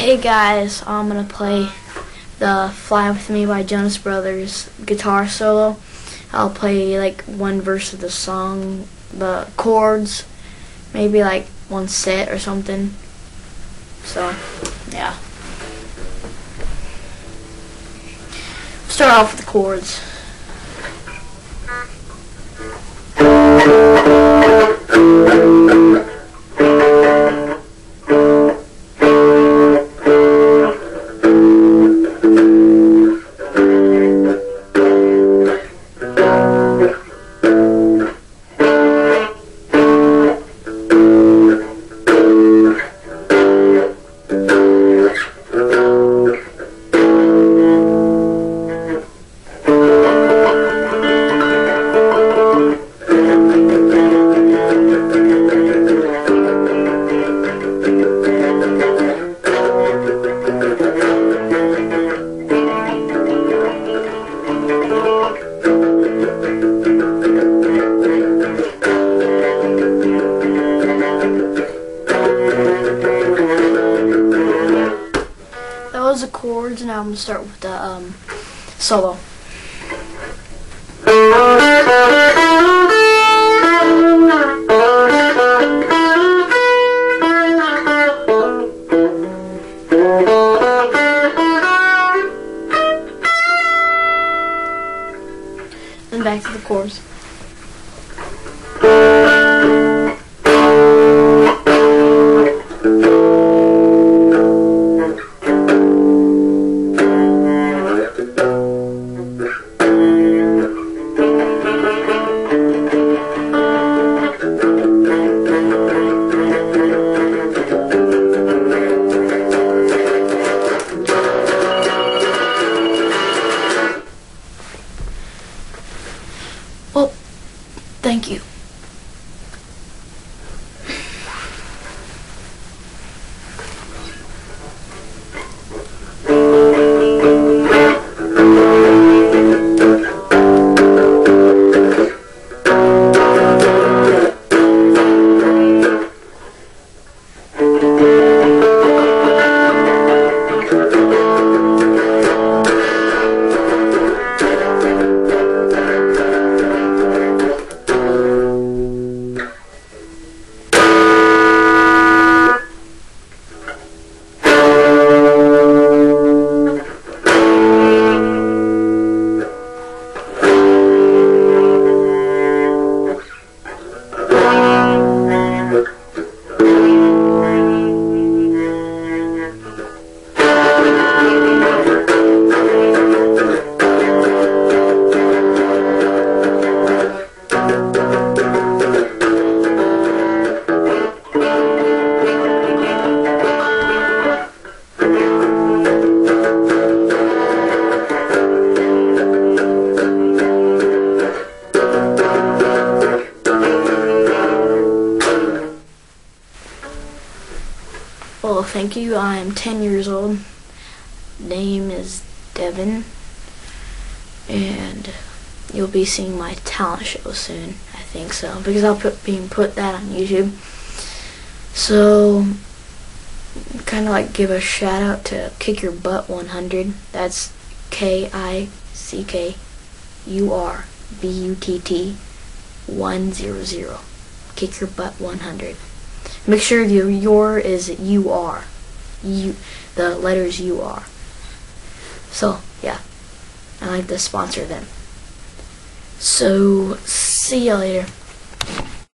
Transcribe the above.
Hey guys, I'm gonna play the Fly With Me by Jonas Brothers guitar solo. I'll play like one verse of the song, the chords, maybe like one set or something. So, yeah. Start off with the chords. Chords, and I'm gonna start with the um, solo. And back to the chords. Thank you. Thank you. I'm 10 years old. Name is Devin. And you'll be seeing my talent show soon. I think so. Because I'll put being put that on YouTube. So kind of like give a shout out to Kick Your Butt 100. That's K I C K U R B U T T 100. Kick Your Butt 100. Make sure your your is you are. You the letters you are. So yeah. I like to sponsor them. So see you later.